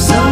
So